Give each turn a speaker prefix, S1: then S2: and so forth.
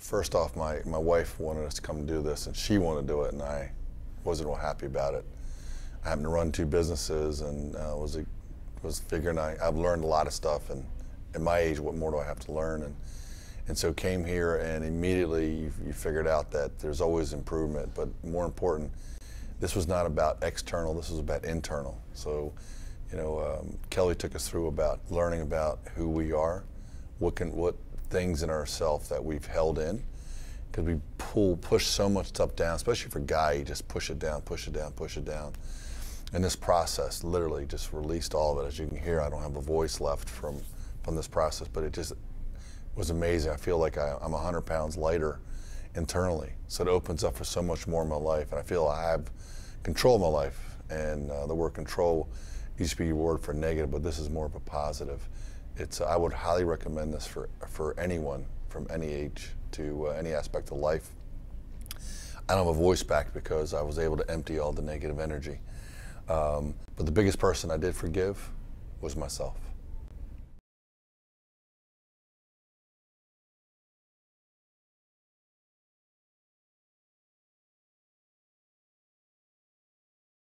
S1: first off, my, my wife wanted us to come do this, and she wanted to do it, and I wasn't real happy about it. I happened to run two businesses, and uh, was was figuring I, I've learned a lot of stuff, and at my age, what more do I have to learn? And and so came here, and immediately you, you figured out that there's always improvement, but more important, this was not about external. This was about internal. So, you know, um, Kelley took us through about learning about who we are, what can what things in ourselves that we've held in because we pull push so much stuff down especially for guy you just push it down push it down push it down. And this process literally just released all of it. As you can hear i don't have a voice left from from this process but it just was amazing. I feel like I, i'm 100 pounds lighter internally. So it opens up for so much more in my life and i feel i have control of my life. And uh, the word control used to be a word for negative but this is more of a positive it's I would highly recommend this for for anyone from any age to uh, any aspect of life. I don't have a voice back because I was able to empty all the negative energy. Um, but the biggest person I did forgive was myself.